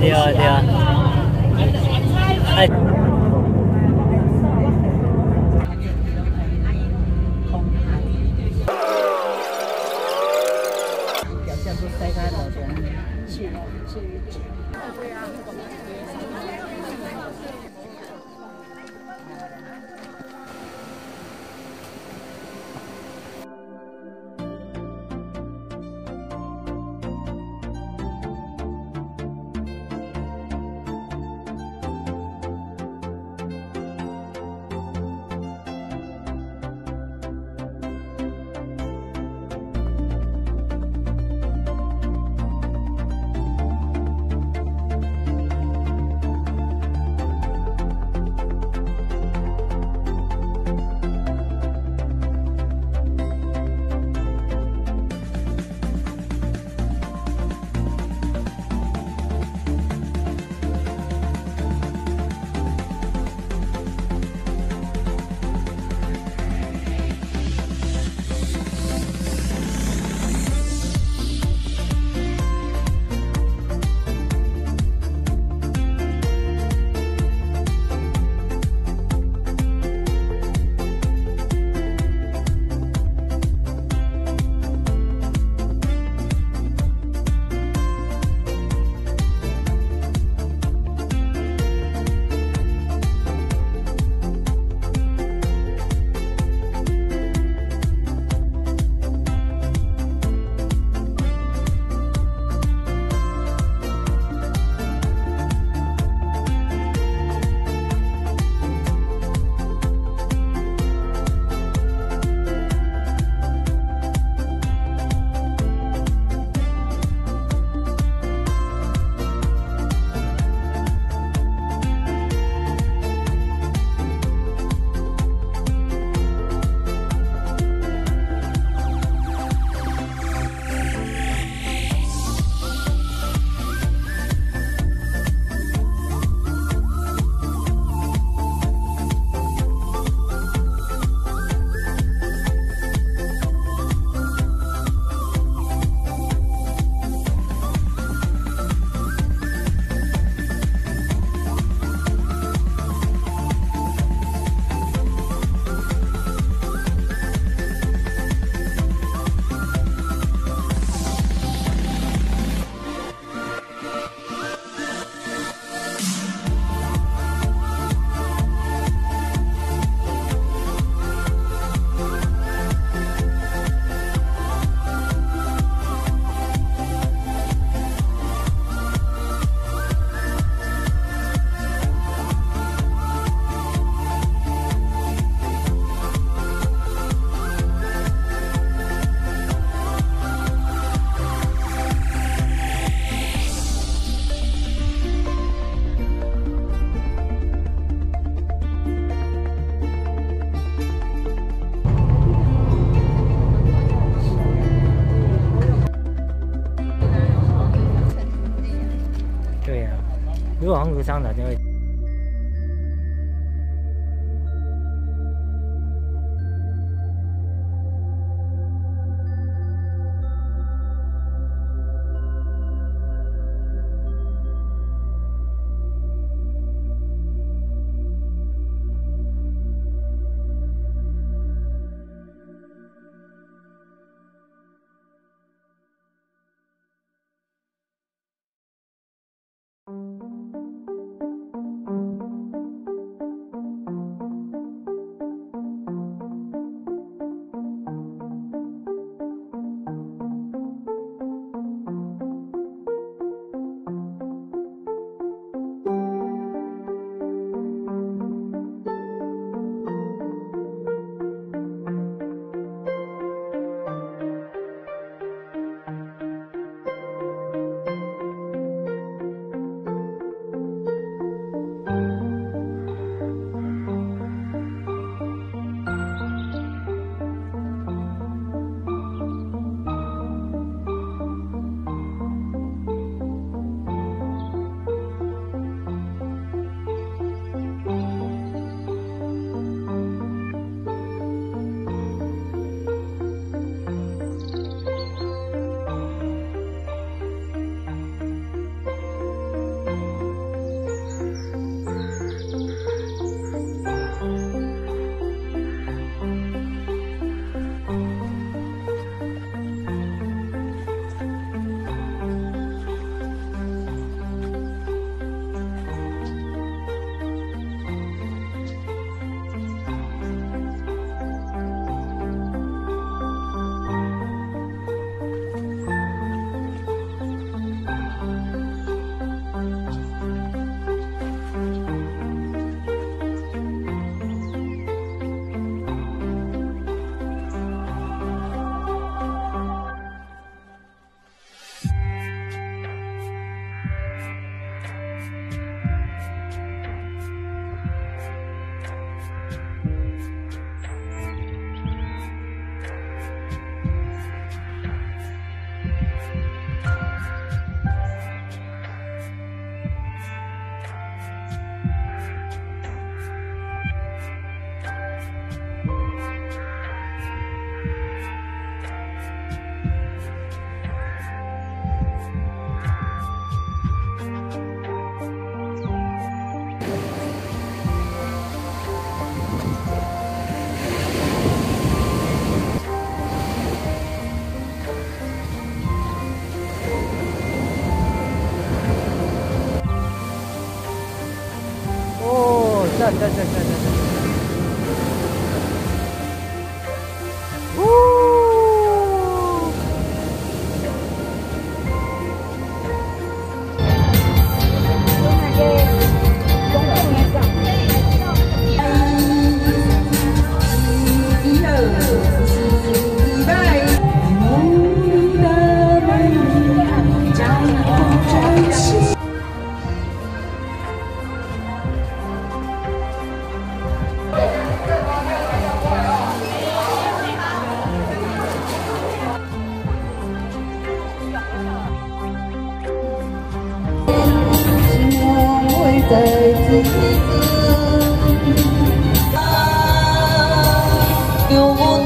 对啊对啊。哎。如果黄竹商场就会。对对对对。有我。